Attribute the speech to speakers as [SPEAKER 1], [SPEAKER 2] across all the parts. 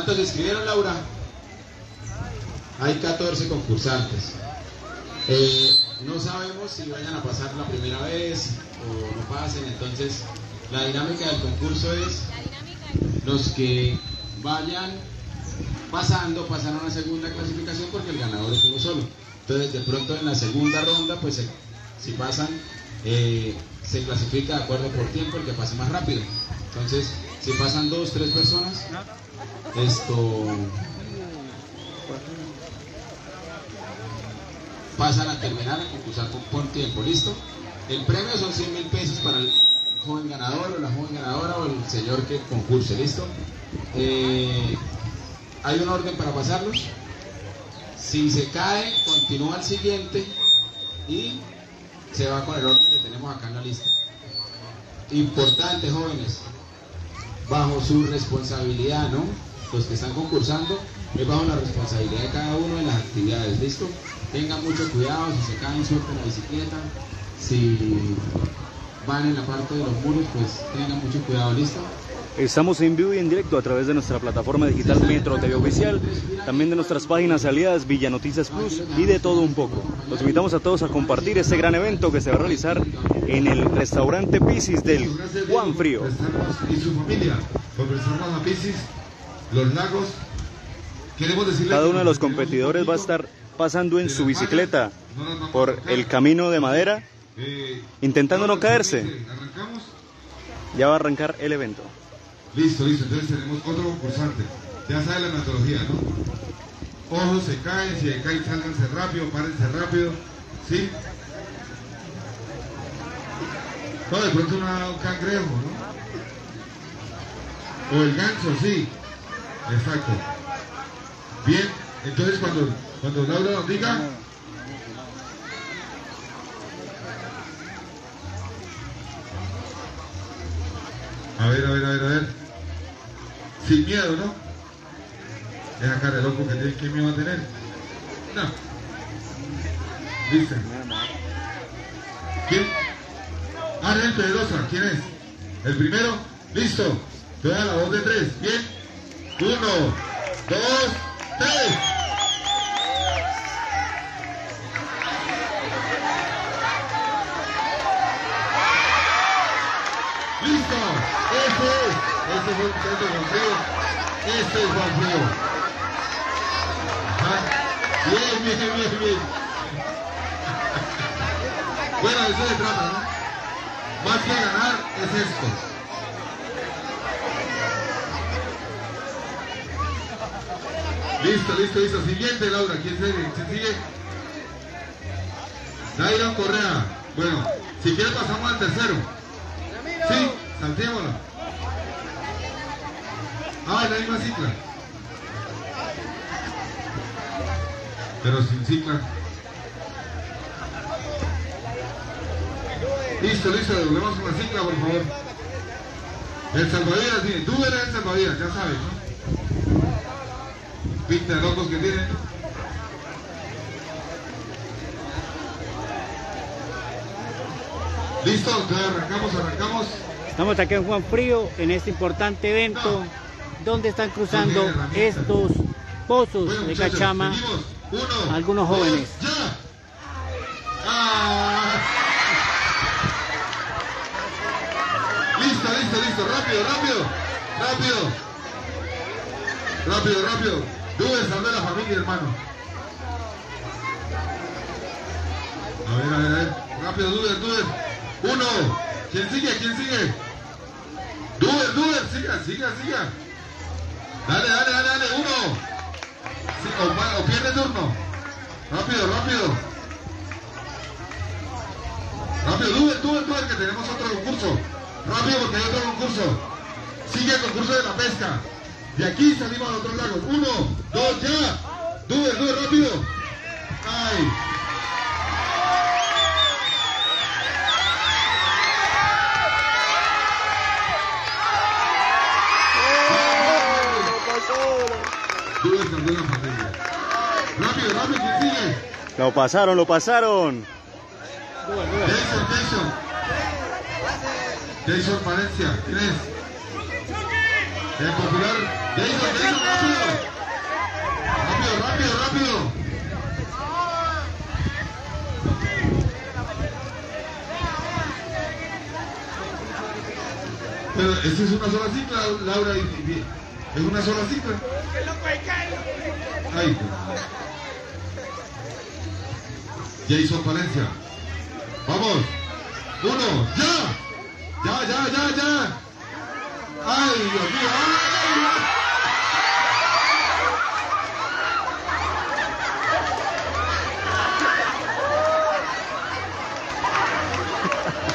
[SPEAKER 1] ¿Cuántos se inscribieron, Laura? Hay 14 concursantes. Eh, no sabemos si vayan a pasar la primera vez o no pasen, entonces la dinámica del concurso es los que vayan pasando, pasan a una segunda clasificación porque el ganador es uno solo. Entonces de pronto en la segunda ronda, pues si pasan, eh, se clasifica de acuerdo por tiempo el que pase más rápido. Entonces, si pasan dos, tres personas, esto pasan a terminar a concursar por, tiempo, ¿listo? El premio son 100 mil pesos para el joven ganador o la joven ganadora o el señor que concurse, ¿listo? Eh, hay un orden para pasarlos. Si se cae, continúa el siguiente y se va con el orden que tenemos acá en la lista. Importante, jóvenes, bajo su responsabilidad, ¿no? Los que están concursando, es bajo la responsabilidad de cada uno de las actividades, ¿listo? Tengan mucho cuidado, si se caen, suelten la bicicleta, si van en la parte de los muros, pues tengan mucho cuidado, ¿listo?
[SPEAKER 2] Estamos en vivo y en directo a través de nuestra plataforma digital Metro TV Oficial, también de nuestras páginas aliadas Villa Noticias Plus y de todo un poco. Los invitamos a todos a compartir este gran evento que se va a realizar en el restaurante Piscis del Juan Frío.
[SPEAKER 3] Y su familia, a Piscis, los lagos.
[SPEAKER 2] Cada uno de los competidores va a estar pasando en su bicicleta por el camino de madera, intentando no caerse. Ya va a arrancar el evento.
[SPEAKER 3] Listo, listo. Entonces tenemos otro concursante. Ya sabe la metodología, ¿no? Ojos se caen, si se caen, sálganse rápido, párense rápido. ¿Sí? No, de pronto un cangrejo, ¿no? O el ganso, sí. Exacto. Bien, entonces cuando, cuando Laura nos diga, A ver, a ver, a ver, a ver. Sin miedo, ¿no? Esa cara de loco que tiene, ¿quién me va a tener? No. Dice. ¿Quién? Ah, Pedrosa, ¿quién es? El primero, listo. Te da la voz de tres. Bien. Uno, dos, tres. ¡Listo! ¡Ese es! Este fue centro Juan Frío. Este es Juan. Bien, bien, bien, bien. Bueno, eso se trata, ¿no? Más que ganar es esto. Listo, listo, listo. Siguiente, Laura. ¿Quién sigue? ¿Quién sigue? Dairon Correa. Bueno, si quiere pasamos al tercero. Sí, saltémoslo. Ah, la misma cicla. Pero sin cicla. Listo, listo, devolvemos una cicla, por favor. El salvavidas tiene. Tú eres el salvavidas, ya sabes, ¿no? Pinta de locos que tiene. Listo, entonces arrancamos, arrancamos.
[SPEAKER 4] Estamos aquí en Juan Frío en este importante evento donde están cruzando estos pozos de Cachama algunos jóvenes.
[SPEAKER 3] Listo, listo, rápido, rápido, rápido. Rápido, rápido. Dube salve la familia, hermano. A ver, a ver, a ver. Rápido, Duber, Duber. Uno. ¿Quién sigue? ¿Quién sigue? Duber, Duber, siga, siga, siga. Dale, dale, dale, dale, uno. o, pierde turno. Rápido, rápido. Rápido, tú, tú, tú, que tenemos otro concurso. Rápido porque hay otro concurso. Sigue el concurso de la pesca. De aquí salimos a los otros lagos. Uno, dos, ya. Dube, dube, rápido. Ay. Rápido, rápido, ¿quién sigue?
[SPEAKER 2] Lo pasaron, lo pasaron.
[SPEAKER 3] Jason Valencia, tres. El popular. Jason, Jason, rápido. Rápido, rápido, rápido. Pero esa es una sola cicla, Laura. Es una sola cicla. Ahí. Pues. Jason Valencia. Vamos. Uno, ya. Ya, ya, ya, ya. Ay, Dios mío. Ay,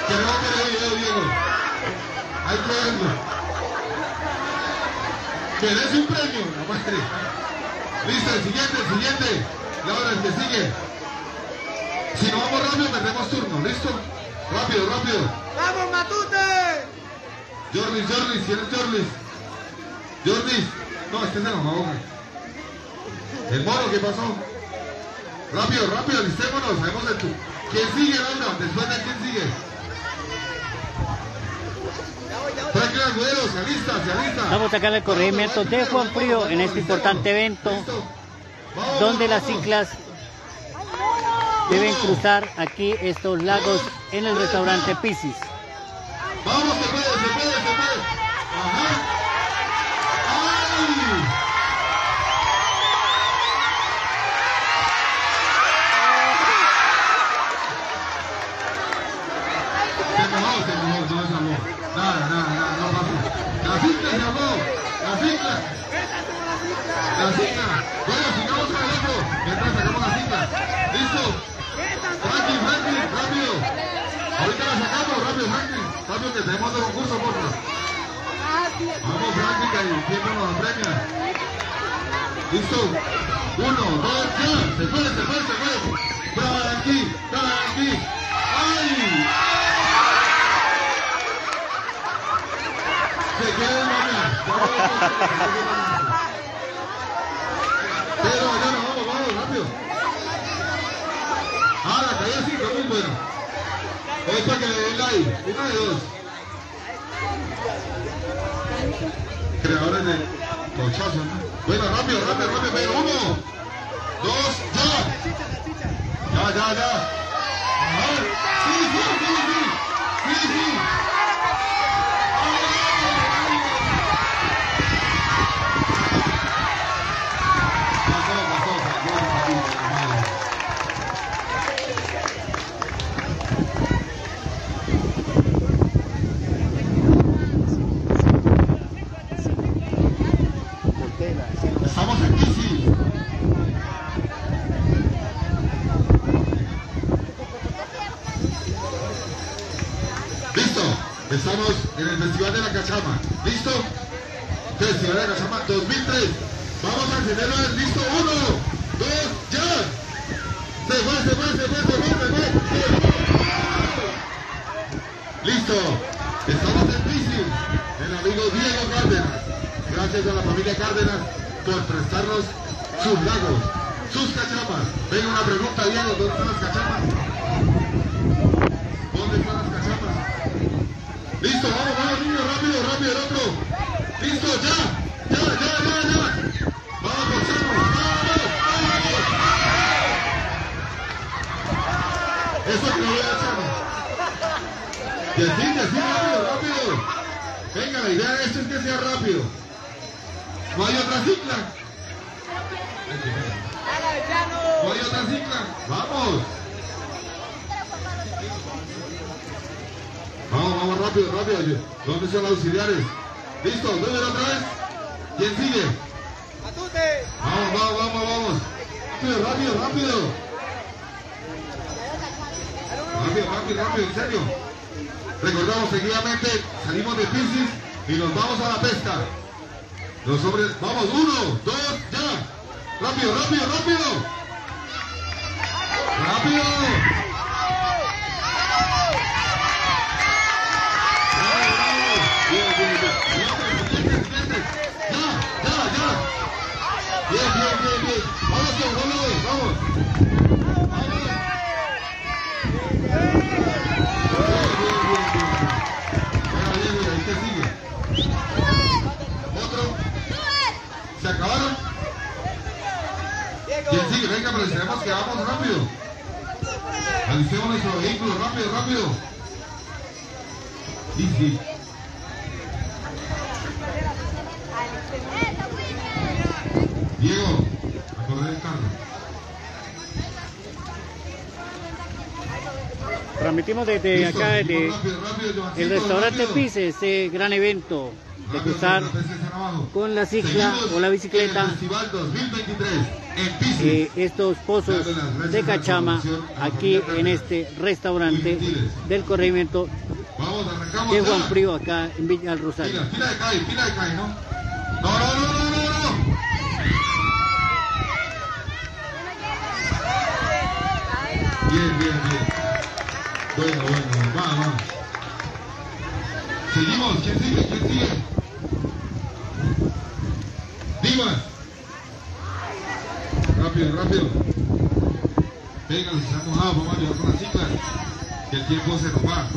[SPEAKER 3] Queremos ver el video, Diego. Hay que verlo. Merece un premio, la madre. Listo, el siguiente, el siguiente. Laura, el que sigue. Si no vamos rápido, perdemos turno. ¿Listo? Rápido, rápido.
[SPEAKER 5] ¡Vamos, Matute!
[SPEAKER 3] Jorlis, Jorlis, ¿quién es Jorlis? Jorlis. No, este es de la mamá. El mono, ¿qué pasó? Rápido, rápido, listémonos. Sabemos el tu. ¿Quién sigue, Laura? Después de quién sigue. Franklin Agudelo, se alista, se alista.
[SPEAKER 4] Vamos a sacar el corregimiento de Juan Frío en este importante evento donde las ciclas deben cruzar aquí estos lagos en el restaurante Piscis.
[SPEAKER 3] Tenemos otro concurso, por favor. Vamos, que el tiempo nos apremia. Listo. Uno, dos, ya. Se fue, se fue, se fue. Trabaja aquí, trabaja aquí. ¡Ay! Se queda en Pero ya no, vamos, vamos, rápido. Ah, la caída sí, fue muy buena. Es para que le den like. Una de dos. De cochazo, ¿no? Bueno, rápido, rápido, rápido. Uno, dos, ya. Ya, ya, ya. Listo. Estamos en el Festival de la Cachama. ¿Listo? Festival de la Cachama 2003. Vamos a encenderlo. en Listo. Uno, dos, ya. Se fue, se fue, se fue, se fue, se fue. se fue. Listo. Estamos en crisis. El amigo Diego Cárdenas. Gracias a la familia Cárdenas por prestarnos sus lagos, sus cachamas. Venga una pregunta, Diego, ¿dónde están las cachamas? Listo, vamos, vamos, niños, rápido, rápido, auxiliares? Listo, número otra vez. ¿Quién sigue?
[SPEAKER 5] ¡Matute!
[SPEAKER 3] Vamos, vamos, vamos, vamos. Rápido, rápido, rápido. Rápido, rápido, rápido, en serio. Recordamos seguidamente, salimos de Pisces y nos vamos a la pesca. Los hombres, vamos, uno, dos, ya. Rápido, rápido, rápido. Rápido. Bravo, bravo. Bien, bien, bien. Siguiente, siguiente, siguiente. Ya, ya, ya. Bien, bien, bien, bien. Vamos, John, vamos, vamos. Vamos. Bien, bien, bien, bien. Venga, bien, bien, ahí te sigue. Otro. ¿Se acabaron? ¿Quién sigue? Que vamos rápido. Alicemos nuestro vehículo, rápido, rápido. Sí, sí. Diego, acordé del carro.
[SPEAKER 4] Transmitimos desde acá, desde el restaurante. Pise, este gran evento de cruzar con la cicla o la bicicleta.
[SPEAKER 3] en el Festival 2023 en Pisces.
[SPEAKER 4] eh, estos pozos de Cachama aquí en este restaurante del corregimiento de. Juan Frío acá en Villa del Rosario.
[SPEAKER 3] Fila, fila de cae, fila de cae, ¿no? No, no, no, no, no, no. Bien, bien, bien. Bueno, bueno, va, va. Seguimos, ¿quién sigue? ¿Quién sigue? Dimas. Rápido, rápido. Venga, si ha mojado, vamos a ayudar con la cicla. Que el tiempo se nos va.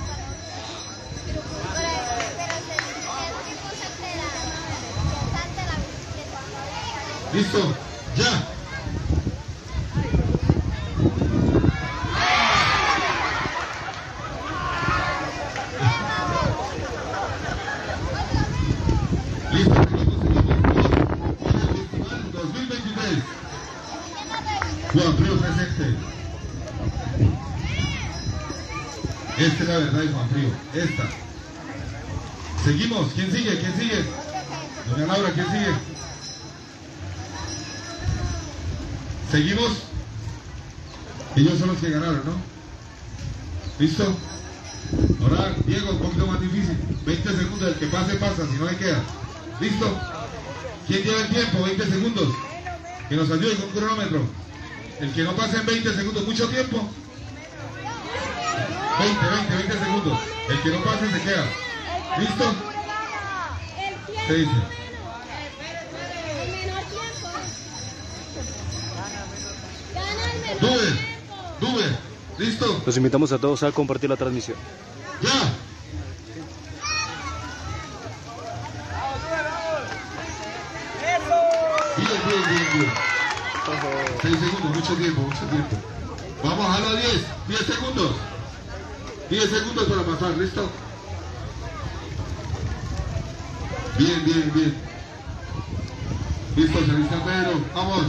[SPEAKER 3] Listo, seguimos, seguimos. Festival 2023. Juan Frío presente. De Juan Frío. Esta. Seguimos. ¿Quién sigue? ¿Quién sigue? Doña Laura, ¿quién sigue? Seguimos. Ellos son los que ganaron, ¿no? ¿Listo? Ahora, Diego, un poquito más difícil. 20 segundos, el que pase, pasa, si no le queda. ¿Listo? ¿Quién lleva el tiempo? 20 segundos. Que nos ayude con un cronómetro. El que no pase en 20 segundos, mucho tiempo. 20, 20, 20 segundos. El que no pase se queda. ¿Listo? ¿Qué dice? Dube, Dube, ¿listo?
[SPEAKER 2] Los invitamos a todos a compartir la transmisión.
[SPEAKER 3] ¡Ya! Bien, bien, bien, bien. 6 segundos, mucho tiempo, mucho tiempo. Vamos a a 10, 10 segundos. 10 segundos para pasar, ¿listo? Bien, bien, bien. Listo, se lista Pedro, vamos.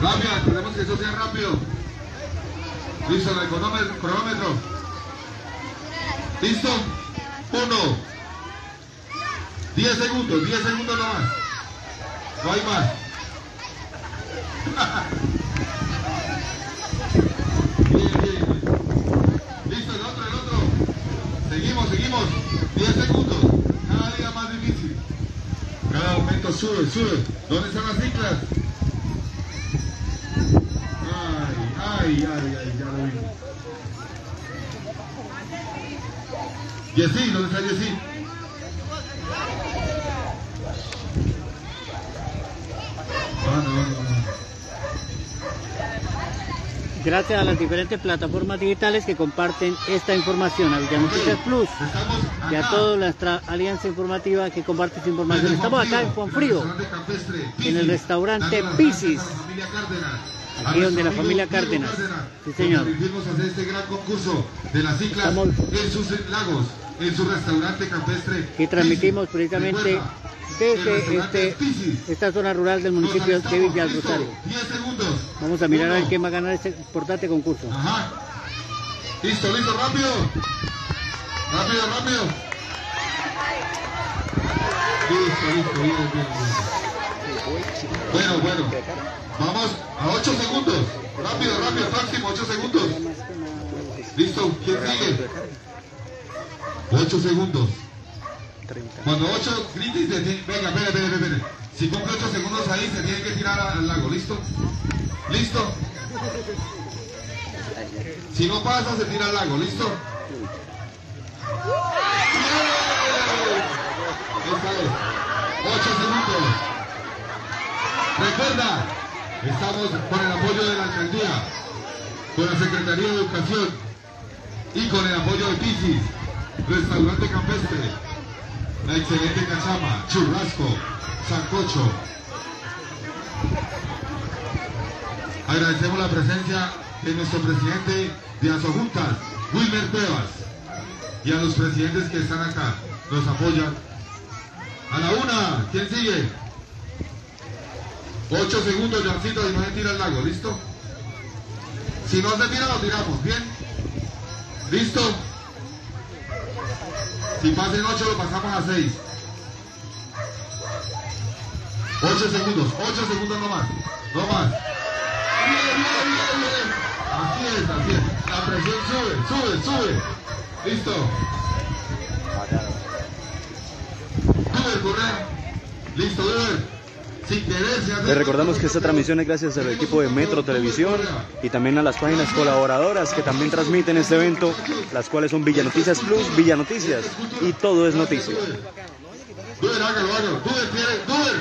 [SPEAKER 3] Rápido, tenemos que eso sea rápido. Listo, el cronómetro. ¿Listo? Uno. 10 segundos, 10 segundos nomás. No hay más. Bien, bien, bien. Listo, el otro, el otro. Seguimos, seguimos. 10 segundos. Cada día más difícil. Cada momento sube, sube. ¿Dónde están las ciclas? Ay, ay, ay, ay, ya lo vi. Yesí, ¿dónde está Yesí? Ah, no, no, no.
[SPEAKER 4] Gracias a las diferentes plataformas digitales que comparten esta información, a Villanoticias Plus y a toda nuestra alianza informativa que comparte esta información. Estamos acá en Juan Frío, en el restaurante Piscis, aquí donde la familia Cárdenas. Sí, señor.
[SPEAKER 3] Permitimos hacer este gran concurso de las ciclas
[SPEAKER 4] Estamos-
[SPEAKER 3] en sus lagos, en su restaurante campestre.
[SPEAKER 4] que transmitimos precisamente este,
[SPEAKER 3] Piscis.
[SPEAKER 4] esta zona rural del municipio de. Villa del. Rosario.
[SPEAKER 3] 10 segundos.
[SPEAKER 4] Vamos a mirar a ver quién va a ganar este importante concurso.
[SPEAKER 3] Listo, listo, rápido. Rápido, rápido. Bueno, bueno. Vamos a 8 segundos. Rápido, rápido, máximo, 8 segundos. Listo, ¿quién sigue? 8 segundos.
[SPEAKER 2] 30.
[SPEAKER 3] Cuando 8 grite y se tiene... Venga, espere, espere, espere. Si cumple 8 segundos ahí, se tiene que tirar al lago. ¿Listo? ¿Listo? Si no pasa, se tira al lago. ¿Listo? Esta es. 8 segundos. Recuerda, estamos con el apoyo de la alcaldía, con la Secretaría de Educación y con el apoyo de Piscis, Restaurante Campestre, la excelente cachama, churrasco, sancocho. Agradecemos la presencia de nuestro presidente de Azojuntas, Wilmer Cuevas, y a los presidentes que están acá, nos apoyan. A la una, ¿quién sigue? 8 segundos, Johncito, y no se tira el lago, ¿listo? Si no se tira, lo tiramos, ¿bien? ¿Listo? Si pasen 8, lo pasamos a 6. 8 segundos, 8 segundos no más, no más. Bien, bien, bien, bien. Así es, así es. La presión sube, sube, sube. Listo. Duber, correr. Listo, Duber.
[SPEAKER 2] Les recordamos que esta transmisión es gracias al equipo de Metro Televisión y también a las páginas colaboradoras que también transmiten este evento, las cuales son Villa Noticias Plus, Villa Noticias y todo es noticia.
[SPEAKER 3] Tiene. Duber, Duber,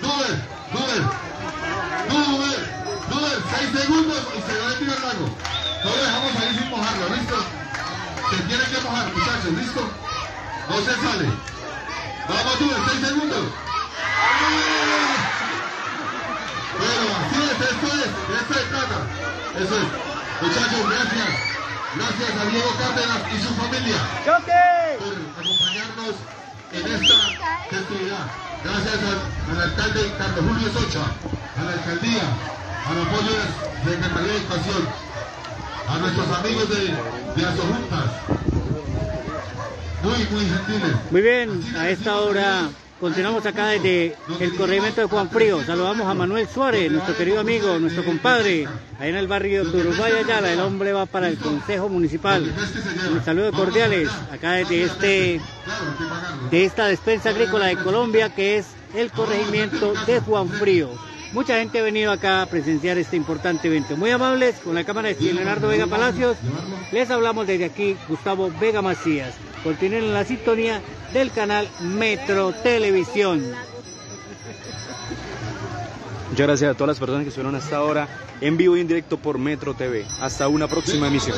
[SPEAKER 3] Duber. Duber, Duber. 6 segundos y se va a tirar el lago. No lo dejamos ahí sin mojarlo, ¿listo? Se tiene que mojar, muchachos, ¿listo? No se sale. Vamos, Duber, 6 segundos. Bueno, así es, eso es, eso es, Tata. Eso es. Muchachos, gracias. Gracias a Diego Cárdenas y su familia por acompañarnos en esta festividad. Gracias al, al alcalde Carlos Julio Socha, a la alcaldía, al apoyo de la Secretaría de Educación, a nuestros amigos de, de Asojuntas. Muy, muy gentiles.
[SPEAKER 4] Muy bien, a esta hora continuamos acá desde el corregimiento de Juan Frío. Saludamos a Manuel Suárez, nuestro querido amigo, nuestro compadre, ahí en el barrio Turbay Ayala. El hombre va para el Consejo Municipal. Un saludo cordiales acá desde este de esta despensa agrícola de Colombia que es el corregimiento de Juan Frío. Mucha gente ha venido acá a presenciar este importante evento. Muy amables, con la cámara de Leonardo Vega Palacios, les hablamos desde aquí Gustavo Vega Macías. Continúen en la sintonía del canal Metro Televisión.
[SPEAKER 2] Muchas gracias a todas las personas que estuvieron hasta ahora en vivo y en directo por Metro TV. Hasta una próxima emisión.